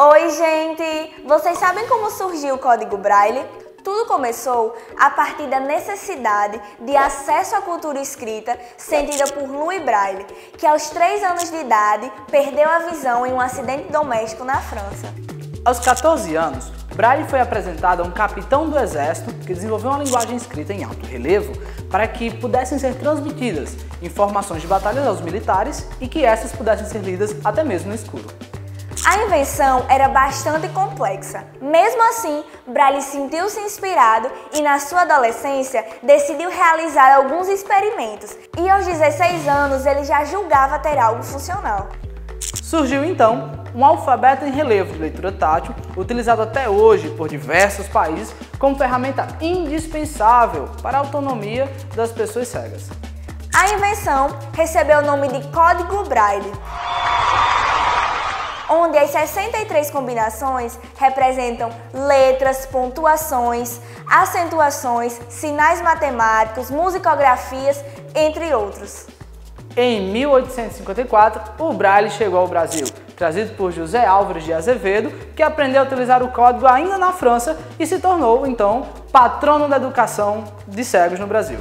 Oi, gente! Vocês sabem como surgiu o código Braille? Tudo começou a partir da necessidade de acesso à cultura escrita sentida por Louis Braille, que aos 3 anos de idade perdeu a visão em um acidente doméstico na França. Aos 14 anos, Braille foi apresentado a um capitão do exército que desenvolveu uma linguagem escrita em alto relevo para que pudessem ser transmitidas informações de batalhas aos militares e que essas pudessem ser lidas até mesmo no escuro. A invenção era bastante complexa. Mesmo assim, Braille sentiu-se inspirado e, na sua adolescência, decidiu realizar alguns experimentos. E aos 16 anos, ele já julgava ter algo funcional. Surgiu então um alfabeto em relevo de leitura tátil, utilizado até hoje por diversos países como ferramenta indispensável para a autonomia das pessoas cegas. A invenção recebeu o nome de Código Braille onde as 63 combinações representam letras, pontuações, acentuações, sinais matemáticos, musicografias, entre outros. Em 1854, o Braille chegou ao Brasil, trazido por José Álvares de Azevedo, que aprendeu a utilizar o código ainda na França e se tornou, então, patrono da educação de cegos no Brasil.